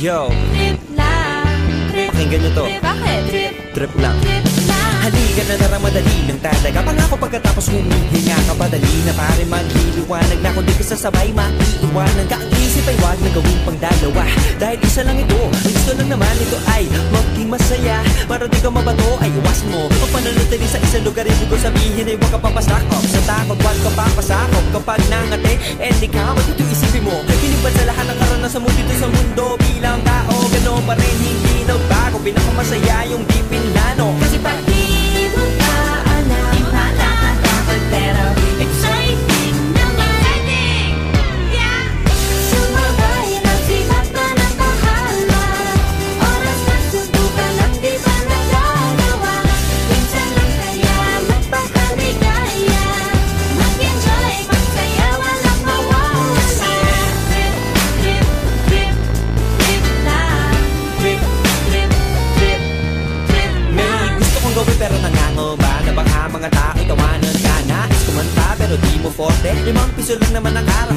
Yo. Trip lang Trip Pakinggan to. Trip Bakit? Trip Trip lang. Trip lang Halika na tara madali ng talaga. Pangako pagkatapos humihinga ka Padali na pare magliliwanag na Kung di ka sasabay maiiwanan ka. Ang isip ay wag na gawin pang dalawa. Dahil isa lang ito Ang gusto lang naman ito ay maging masaya. Para di ka mabato ay iwas mo. Ang pananatili sa isang lugar Ibig ko sabihin ay huwag ka papasakop. Sa takot huwag ka papasakop. Kapag nangate eh, and ikaw At ito isipin mo. masaya yung di pinlano Kasi pag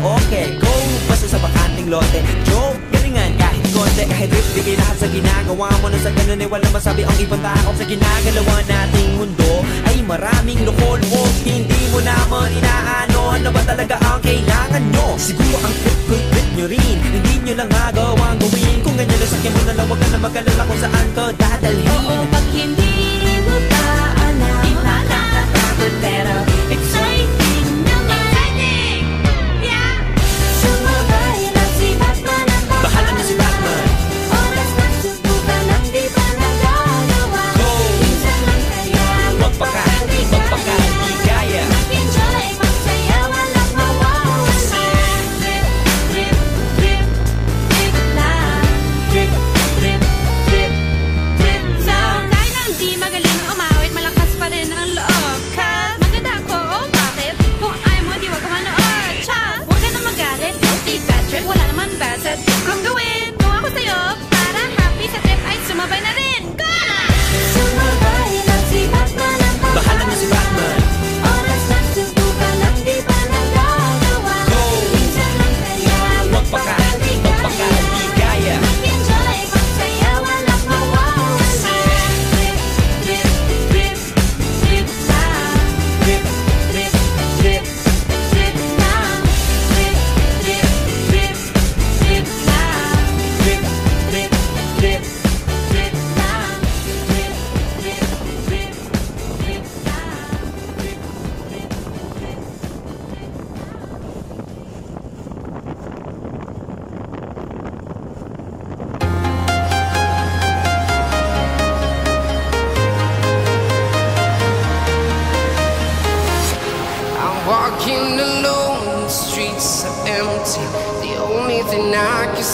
Okay, go Basta sa bakanting lote. Joke, galingan kahit konti. Kahit rip, bigay lahat sa ginagawa mo. Nang sa ganun ay wala masabi ang ibang takot Sa ginagalawa nating mundo Ay maraming lukol mo Hindi mo naman inaano. Ano ba talaga ang kailangan nyo? Siguro ang trip ko'y trip nyo rin. Hindi nyo lang nagawang gawin.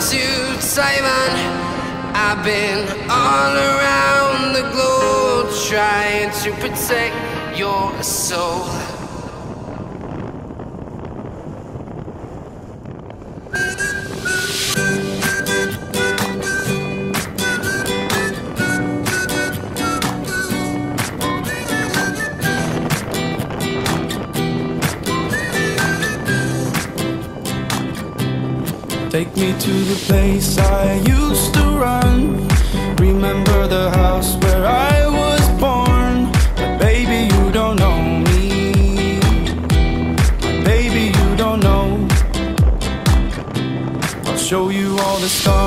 to Taiwan. I've been all around the globe trying to protect your soul. Take me to the place I used to run. Remember the house where I was born. But baby, you don't know me. But baby, you don't know. I'll show you all the stars.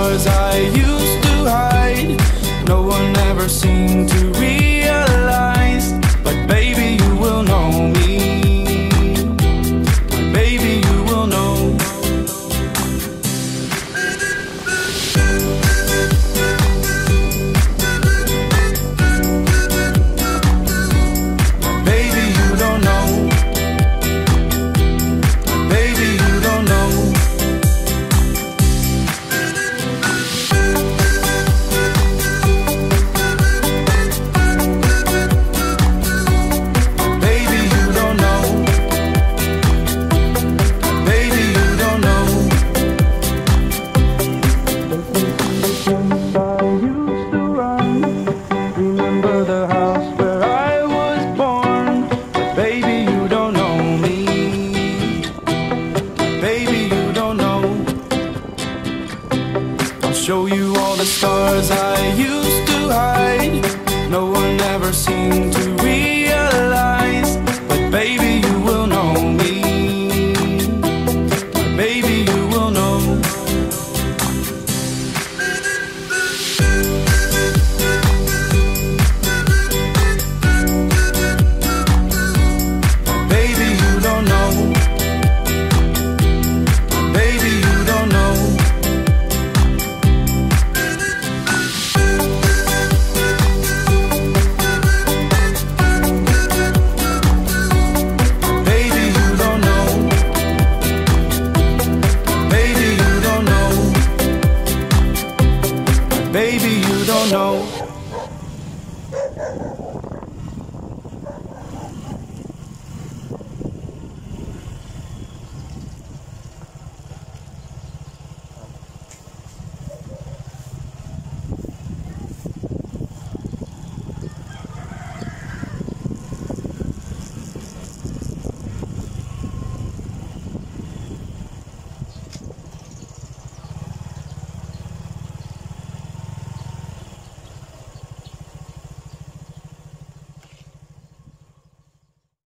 Baby, you don't know.